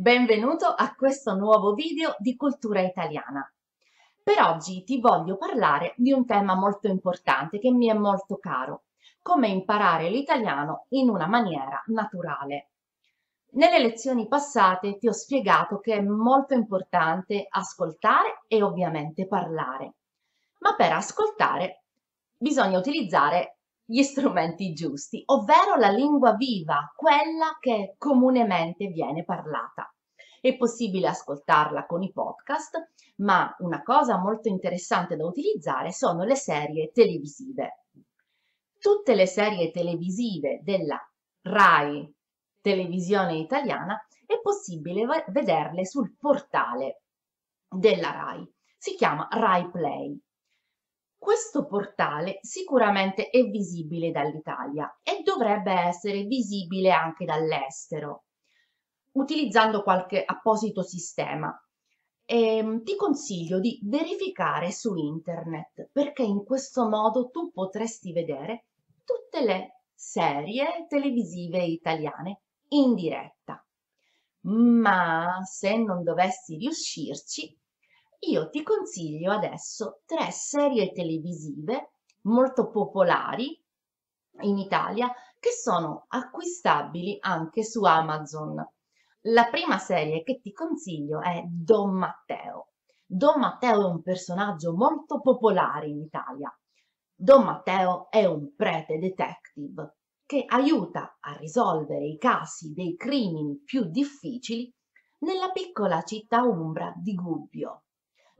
Benvenuto a questo nuovo video di cultura italiana. Per oggi ti voglio parlare di un tema molto importante che mi è molto caro, come imparare l'italiano in una maniera naturale. Nelle lezioni passate ti ho spiegato che è molto importante ascoltare e ovviamente parlare, ma per ascoltare bisogna utilizzare gli strumenti giusti, ovvero la lingua viva, quella che comunemente viene parlata. È possibile ascoltarla con i podcast, ma una cosa molto interessante da utilizzare sono le serie televisive. Tutte le serie televisive della RAI Televisione Italiana è possibile vederle sul portale della RAI. Si chiama RAI Play. Questo portale sicuramente è visibile dall'Italia e dovrebbe essere visibile anche dall'estero, utilizzando qualche apposito sistema. E, ehm, ti consiglio di verificare su internet perché in questo modo tu potresti vedere tutte le serie televisive italiane in diretta. Ma se non dovessi riuscirci, io ti consiglio adesso tre serie televisive molto popolari in Italia che sono acquistabili anche su Amazon. La prima serie che ti consiglio è Don Matteo. Don Matteo è un personaggio molto popolare in Italia. Don Matteo è un prete detective che aiuta a risolvere i casi dei crimini più difficili nella piccola città umbra di Gubbio.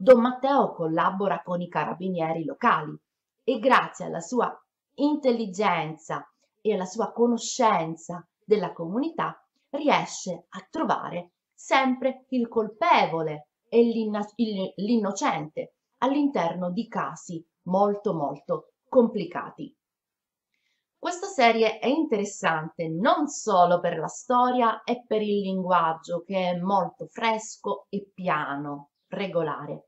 Don Matteo collabora con i carabinieri locali e grazie alla sua intelligenza e alla sua conoscenza della comunità riesce a trovare sempre il colpevole e l'innocente all'interno di casi molto molto complicati. Questa serie è interessante non solo per la storia e per il linguaggio che è molto fresco e piano, regolare,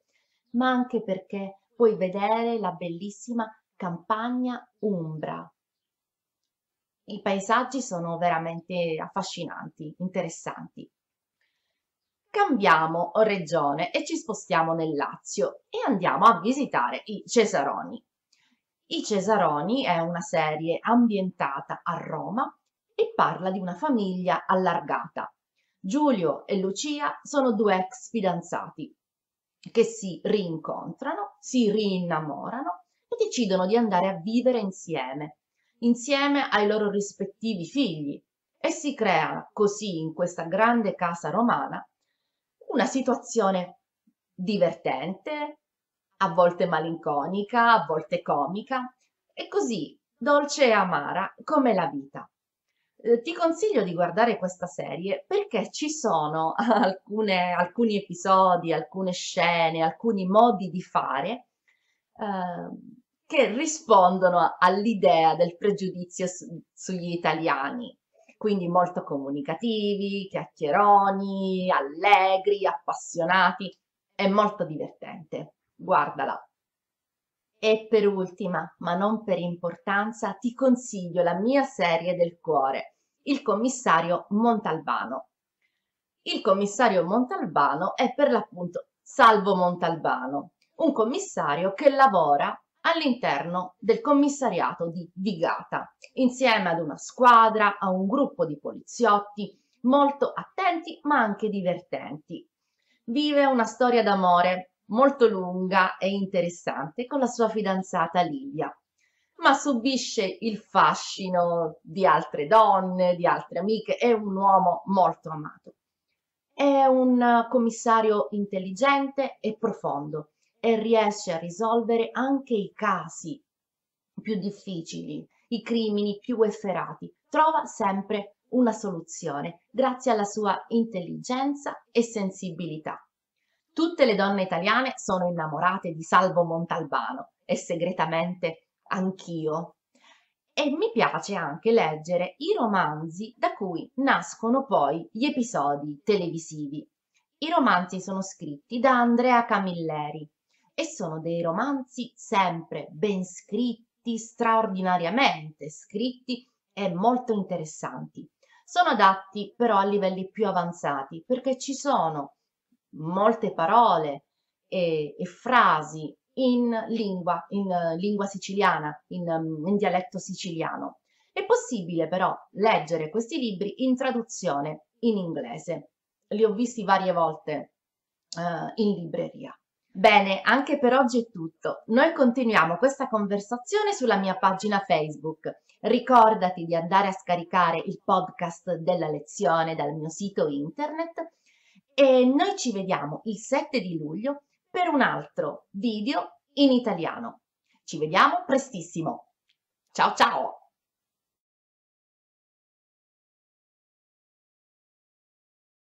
ma anche perché puoi vedere la bellissima campagna umbra. I paesaggi sono veramente affascinanti, interessanti. Cambiamo regione e ci spostiamo nel Lazio e andiamo a visitare i Cesaroni. I Cesaroni è una serie ambientata a Roma e parla di una famiglia allargata. Giulio e Lucia sono due ex fidanzati che si rincontrano, si rinnamorano e decidono di andare a vivere insieme, insieme ai loro rispettivi figli e si crea così in questa grande casa romana una situazione divertente, a volte malinconica, a volte comica e così dolce e amara come la vita. Eh, ti consiglio di guardare questa serie perché ci sono alcune, alcuni episodi, alcune scene, alcuni modi di fare eh, che rispondono all'idea del pregiudizio su, sugli italiani, quindi molto comunicativi, chiacchieroni, allegri, appassionati, è molto divertente. Guardala. E per ultima, ma non per importanza, ti consiglio la mia serie del cuore, il commissario Montalbano. Il commissario Montalbano è per l'appunto Salvo Montalbano, un commissario che lavora all'interno del commissariato di Vigata, insieme ad una squadra, a un gruppo di poliziotti molto attenti ma anche divertenti. Vive una storia d'amore molto lunga e interessante con la sua fidanzata Livia, ma subisce il fascino di altre donne, di altre amiche, è un uomo molto amato. È un commissario intelligente e profondo e riesce a risolvere anche i casi più difficili, i crimini più efferati. Trova sempre una soluzione grazie alla sua intelligenza e sensibilità. Tutte le donne italiane sono innamorate di Salvo Montalbano e segretamente anch'io. E mi piace anche leggere i romanzi da cui nascono poi gli episodi televisivi. I romanzi sono scritti da Andrea Camilleri e sono dei romanzi sempre ben scritti, straordinariamente scritti e molto interessanti sono adatti però a livelli più avanzati perché ci sono molte parole e, e frasi in lingua, in uh, lingua siciliana, in, um, in dialetto siciliano. È possibile però leggere questi libri in traduzione in inglese. Li ho visti varie volte uh, in libreria. Bene, anche per oggi è tutto. Noi continuiamo questa conversazione sulla mia pagina Facebook. Ricordati di andare a scaricare il podcast della lezione dal mio sito internet e noi ci vediamo il 7 di luglio per un altro video in italiano. Ci vediamo prestissimo. Ciao ciao!